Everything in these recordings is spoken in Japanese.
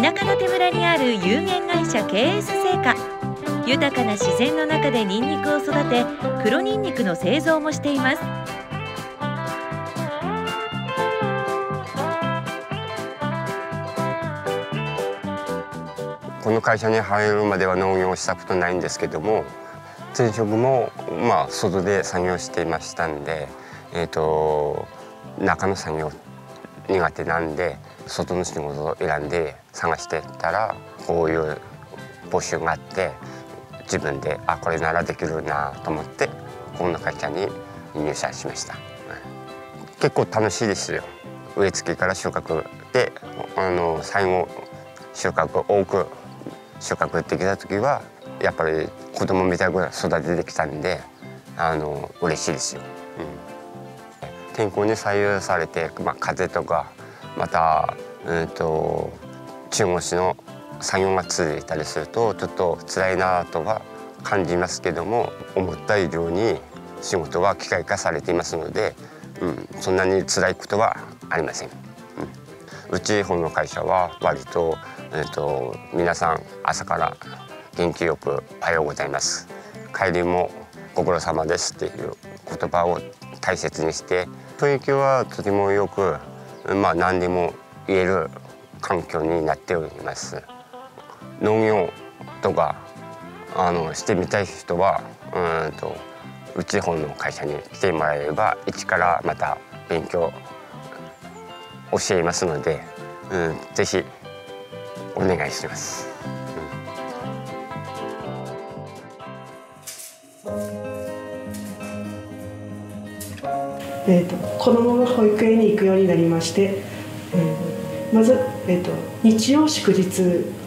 田舎の手村にある有限会社 KS 製菓豊かな自然の中でニンニクを育て黒ニンニクの製造もしています。この会社に入るまでは農業をしたことないんですけども前職もまあ外で作業していましたんで、えーと、中の作業苦手なんで外の仕事を選んで探してたらこういう募集があって自分であこれならできるなと思ってこの会社に入社しました、結構楽しいですよ。植え付けから収穫であの最後収穫多く収穫できた時はやっぱり子供みたいぐらい育ててきたんであの嬉しいですよ、うん、天候に左右されて、まあ、風とかまた、うんと、中腰の作業が続いたりするとちょっと辛いなとは感じますけども思った以上に仕事は機械化されていますので、うん、そんなに辛いことはありません。うん、うち本の会社は割と,、えーと皆さん朝から元気よく「おはようございます」「帰りもご苦労様です」っていう言葉を大切にして雰囲気はとてもよくまあ何でも言える環境になっております。農業とかあのしてみたい人はうんとうち本の会社に来てもらえれば一からまた勉強教えますので、うん、ぜひお願いします。うんえーと、子どもが保育園に行くようになりまして、えー、まず、えーと、日曜祝日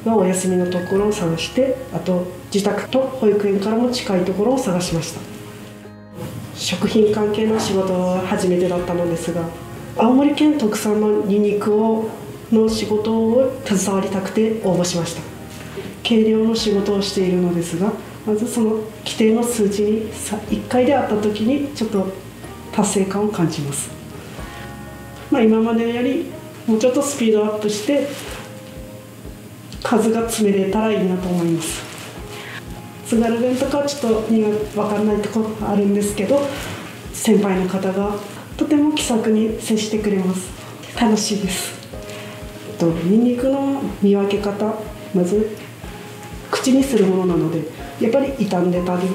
のお休みのところを探してあと自宅と保育園からも近いところを探しました。食品関係の仕事は初めてだったのですが青森県特産のニンニクをの仕事を携わりたくて応募しました。計量の仕事をしているのですがまずその規定の数値に1回であった時にちょっと達成感を感じます、まあ、今までよりもうちょっとスピードアップして数が詰めれたらいいなと思います。津軽弁とかちょっと分かんないところあるんですけど先輩の方がとても気さくに接してくれます。楽しいです。とニンニクの見分け方まず口にするものなのでやっぱり傷んでたり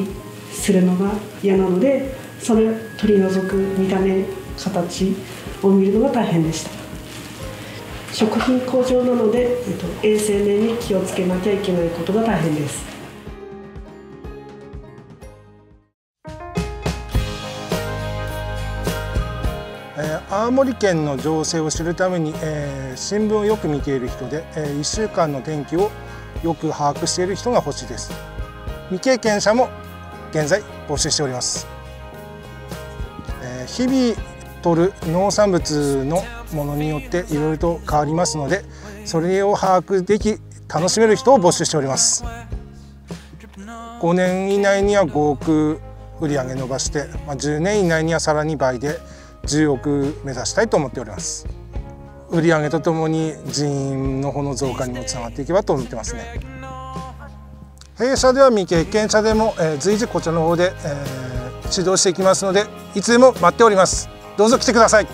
するのが嫌なのでそれ取り除く見た目形を見るのが大変でした。食品工場なので、えっと、衛生面に気をつけなきゃいけないことが大変です。青森県の情勢を知るために、えー、新聞をよく見ている人で、えー、1週間の天気をよく把握している人が欲しいです。未経験者も現在募集しております。日々取る農産物のものによっていろいろと変わりますのでそれを把握でき楽しめる人を募集しております。5年以内には5億売り上げ伸ばして、まあ、10年以内にはさらに倍で10億目指したいと思っております。売上とともに人員の方の増加にもつながっていけばと思ってますね。弊社では未経験者でも、えー、随時こちらの方で、えー指導していきますのでいつでも待っております。どうぞ来てください。